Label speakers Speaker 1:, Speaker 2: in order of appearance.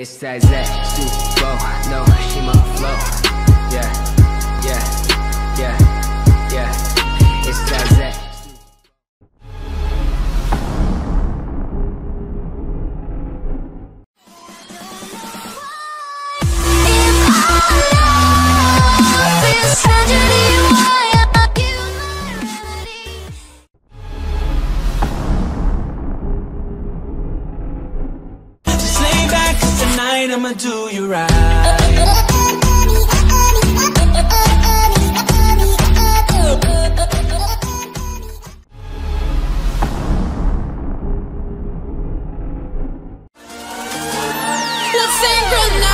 Speaker 1: It's that Z, Super, no, she my flow. Yeah, yeah, yeah, yeah. It's that Z.
Speaker 2: Just lay right, I'ma do you right. synchronize